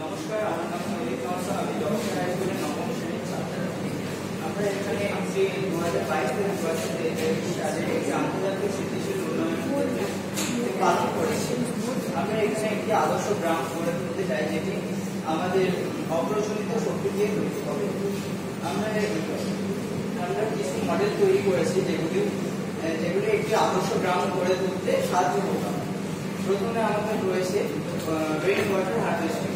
নমস্কার আমার নবম শ্রেণির আমরা একটি উন্নয়ন আমরা এখানে একটি আদর্শ গ্রাম গড়ে তুলতে চাই যেটি আমাদের অপ্রচলিত শক্তি আমরা কিছু মডেল তৈরি করেছি যেগুলি যেগুলি একটি আদর্শ গ্রাম গড়ে তুলতে সাহায্য করবে প্রথমে আমাদের রয়েছে রেন ওয়াটার হারভেস্টিং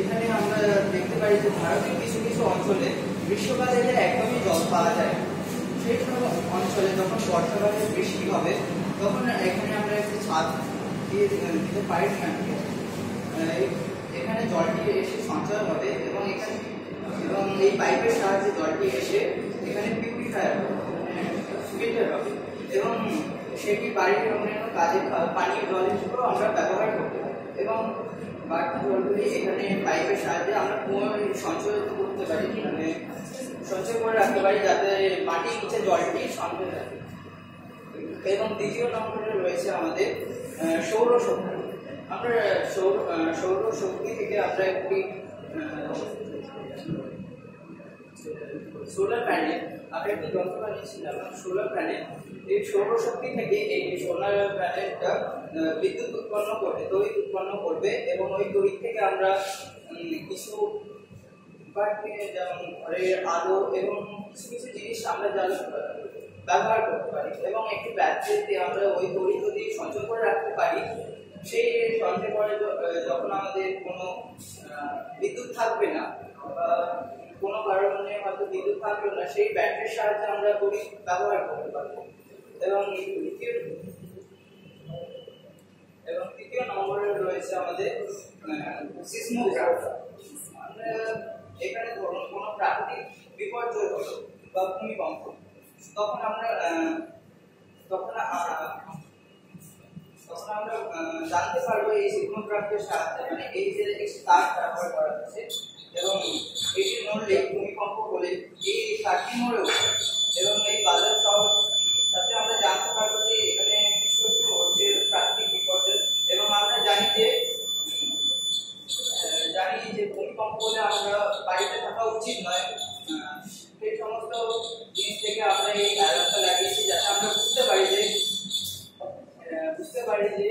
এখানে আমরা দেখতে পাই যে ভারতের কিছু কিছু অঞ্চলে গ্রীষ্মকালে একদমই জল পাওয়া যায়। সেই অঞ্চলে যখন বর্ষাকালে বৃষ্টি হবে, তখন এখানে আমরা একটি ছাদ দিয়ে দিতে পারি এখানে জলটি এসে সঞ্চয় হবে এবং এখানে, এবং এই পাইপের সাহায্যে জলটি এসে এখানে পিউরিফায়ার হবে সেটি বাড়ির অন্যান্য কাজে পানীয় জলের উপরও আমরা ব্যবহার করতে এবং বাড়তি জলগুলি এখানে পাইপের সাহায্যে আমরা পুনরায় সঞ্চয় করতে পারি মানে সঞ্চয় করে রাখতে পারি যাতে মাটির নিচে জলটি সঞ্চয় থাকে। এবং দ্বিতীয় নম্বরে রয়েছে আমাদের সৌরশক্তি আমরা সৌর সৌরশক্তি থেকে আমরা একটি সোলার প্যানেল আমরা একটি যন্ত্র বানিয়েছিলাম সোলার প্যানেল এই সৌরশক্তি থেকে এই সোলার প্যানেলটা বিদ্যুৎ উৎপন্ন করবে, তড়িৎ উৎপন্ন করবে এবং ওই তড়িৎ থেকে আমরা কিছু যেমন ঘরের আলো এবং কিছু কিছু জিনিস আমরা জ্বাল- ব্যবহার করতে পারি এবং একটি ব্যাটারিতে আমরা ওই তড়িৎ যদি সঞ্চয় করে রাখতে পারি, সেই সঞ্চয় করে যখন আমাদের কোনো বিদ্যুৎ থাকবে না থাকবে না, সেই ব্যাটারির সাহায্যে আমরা তড়িৎ ব্যবহার করতে পারব। এবং তৃতীয় এবং তৃতীয় নম্বরে রয়েছে আমাদের সিসমোগ্রাফ এখানে ধরুন কোনো প্রাকৃতিক বিপর্যয় হলো বা ভূমিকম্প, তখন আমরা তখন তখন আমরা জানতে পারব এই সিসমোগ্রাফের সাহায্যে মানে এই যে তার ব্যবহার করা হচ্ছে, এবং এটি নড়লে ভূমিকম্প হলে এই তারটি নড়ে ওঠে এবং এই বাজার শহর তাতে আমরা জানতে পারব যে এখানে কিছু একটু হচ্ছে প্রাকৃতিক বিপর্যয় এবং আমরা জানি যে আহ, জানি যে আমরা বাড়িতে থাকা উচিত নয়। সেই সমস্ত জিনিস থেকে আমরা এই আয়োজনটা লাগিয়েছি যাতে আমরা বুঝতে পারি যে বুঝতে পারি যে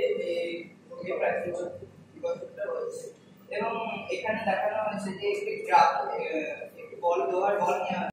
এবং এখানে দেখানো হয়েছে যে একটি গ্রাফ একটি বল দেওয়ার বল নেওয়া